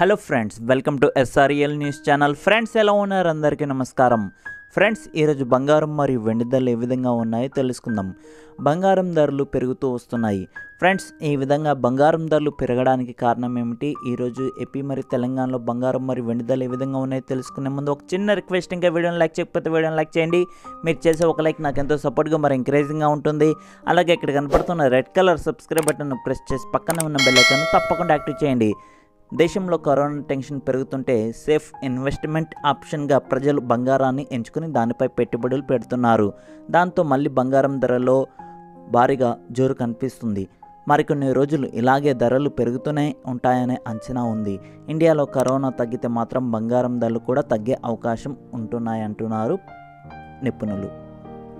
Hello friends welcome to SRL news channel. Friends ఎలా ఉన్నారు? అందరికీ నమస్కారం. ఫ్రెండ్స్ ఈరోజు బంగారం మరియు వెండి ధరలు ఏ విధంగా ఉన్నాయో తెలుసుకుందాం. బంగారం ధరలు పెరుగుతూ వస్తున్నాయి. ఫ్రెండ్స్ ఈ విధంగా బంగారం ధరలు పెరగడానికి కారణం ఏమిటి? ఈరోజు ఏపీ మరియు తెలంగాణలో బంగారం మరియు వెండి ధరలు ఏ విధంగా ఉన్నాయో తెలుసుకునే ముందు ఒక చిన్న రిక్వెస్ట్ ఇంకా వీడియోని లైక్ చేయకపోతే వీడియోని లైక్ చేయండి. మీరు చేసే ఒక లైక్ నాకు ఎంతో సపోర్ట్గా మరి ఎంకరేజింగ్గా ఉంటుంది. అలాగే ఇక్కడ కనపడుతున్న red colour subscribe button press చేసి పక్కన ఉన్న బెల్ ఐకాన్ తప్పకుండా యాక్టివ్ చేయండి. దేశంలో కరోనా టెన్షన్ పెరుగుతుంటే సేఫ్ ఇన్వెస్ట్మెంట్ ఆప్షన్గా ప్రజలు బంగారాన్ని ఎంచుకుని దానిపై పెట్టుబడులు పెడుతున్నారు. దాంతో మళ్ళీ బంగారం ధరలో భారీగా జోరు కనిపిస్తుంది. మరికొన్ని రోజులు ఇలాగే ధరలు పెరుగుతూనే ఉంటాయనే అంచనా ఉంది. ఇండియాలో కరోనా తగ్గితే మాత్రం బంగారం ధరలు కూడా తగ్గే అవకాశం ఉంటున్నాయంటున్నారు నిపుణులు.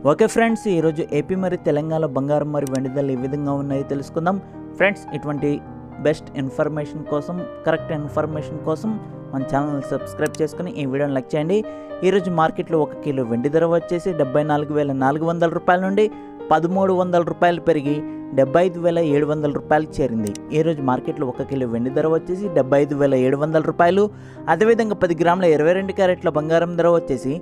ఓకే ఫ్రెండ్స్ ఈరోజు ఏపీ మరియు తెలంగాణలో బంగారం మరియు వెండి ధరలు ఏ విధంగా ఉన్నాయో తెలుసుకుందాం. ఫ్రెండ్స్ ఇటువంటి బెస్ట్ ఇన్ఫర్మేషన్ కోసం కరెక్ట్ ఇన్ఫర్మేషన్ కోసం మన ఛానల్ సబ్స్క్రైబ్ చేసుకుని ఈ వీడియోని లైక్ చేయండి. ఈరోజు మార్కెట్లో ఒక కిలో వెండి ధర వచ్చేసి డెబ్బై నాలుగు వేల నాలుగు వందల రూపాయల నుండి పదమూడు వందల రూపాయలు పెరిగి డెబ్బై ఐదు వేల ఏడు వందల రూపాయలు చేరింది. ఈరోజు మార్కెట్లో ఒక కిలో వెండి ధర వచ్చేసి డెబ్బై ఐదు వేల ఏడు వందల రూపాయలు. అదేవిధంగా పది గ్రాముల ఇరవై రెండు క్యారెట్ల బంగారం ధర వచ్చేసి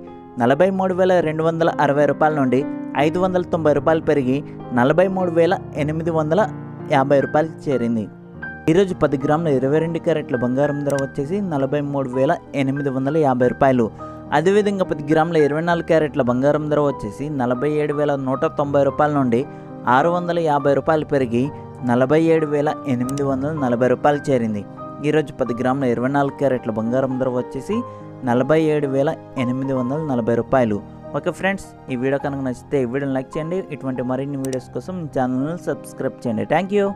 నలభై మూడు వేల రెండు వందల అరవై రూపాయల నుండి ఐదు వందల తొంభై రూపాయలు పెరిగి నలభై మూడు వేల ఎనిమిది వందల యాభై రూపాయలు చేరింది. ఈరోజు పది గ్రాముల ఇరవై రెండు క్యారెట్ల బంగారం ధర వచ్చేసి నలభై మూడు వేల ఎనిమిది వందల యాభై రూపాయలు. అదేవిధంగా పది గ్రాముల ఇరవై నాలుగు క్యారెట్ల బంగారం ధర వచ్చేసి నలభై ఏడు వేల నూట తొంభై రూపాయల నుండి ఆరు వందల యాభై రూపాయలు పెరిగి నలభై ఏడు వేల ఎనిమిది వందల నలభై రూపాయలు చేరింది. ఈరోజు పది గ్రాముల ఇరవై నాలుగు క్యారెట్ల బంగారం ధర వచ్చేసి నలభై ఏడు వేల ఎనిమిది వందల నలభై రూపాయలు. ఓకే ఫ్రెండ్స్ ఈ వీడియో కనుక నచ్చితే ఈ వీడియోని లైక్ చేయండి. ఇటువంటి మరిన్ని వీడియోస్ కోసం ఛానల్ని సబ్స్క్రైబ్ చేయండి. Thank you.